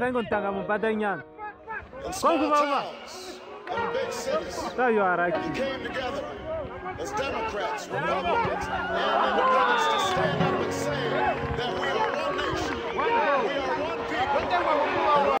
Vengo ntanga mupata inyana. In There you are, Aki. and big we came together as Democrats, Republicans,